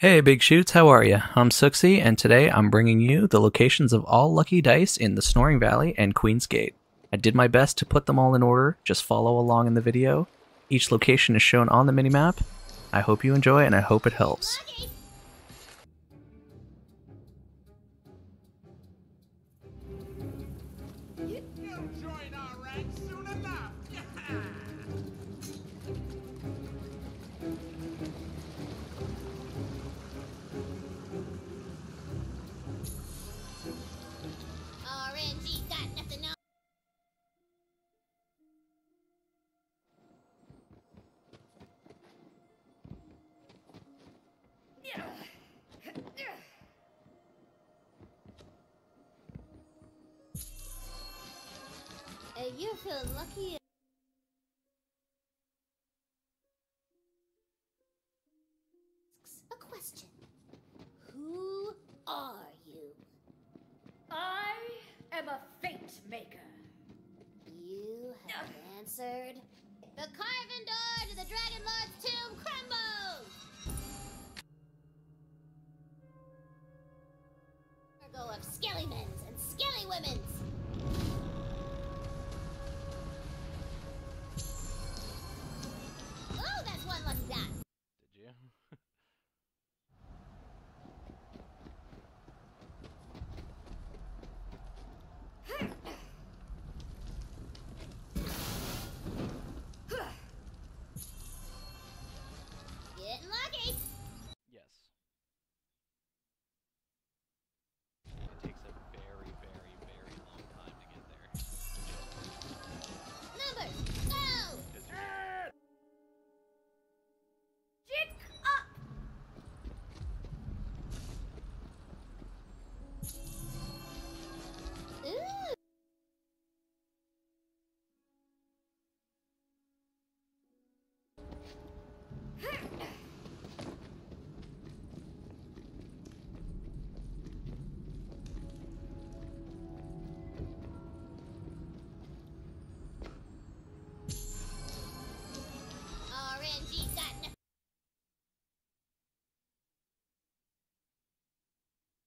Hey, Big Shoots, how are you? I'm Sookzii, and today I'm bringing you the locations of all lucky dice in the Snoring Valley and Queen's Gate. I did my best to put them all in order, just follow along in the video. Each location is shown on the minimap. I hope you enjoy and I hope it helps. you feel lucky. A question. Who are you? I am a fate maker. You have answered. The carven door to the Dragon Lord's tomb crumbles! Cargo of skellymens and skellywomens!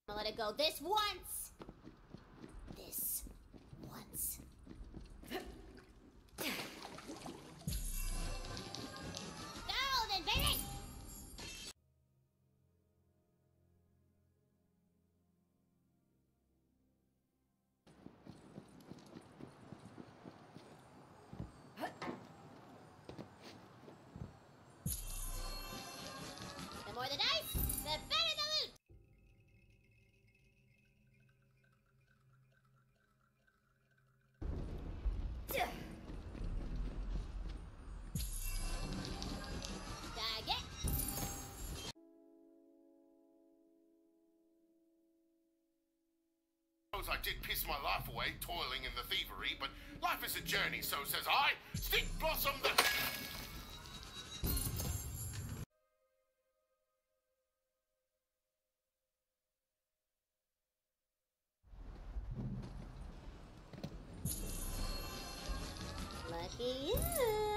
I'm gonna let it go this once. Suppose I did piss my life away toiling in the thievery, but life is a journey, so says I. Stick blossom the. Lucky you!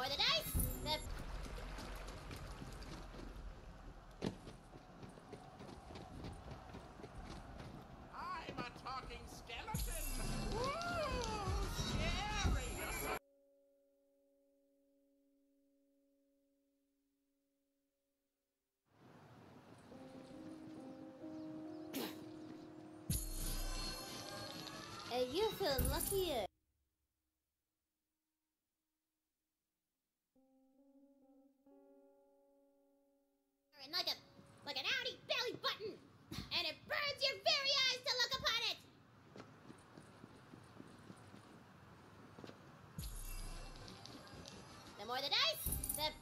More the dice, the I'm a talking skeleton. Woo! Scary. Hey, you feel luckier. and like a like an Audi belly button, and it burns your very eyes to look upon it. The more the dice, the better.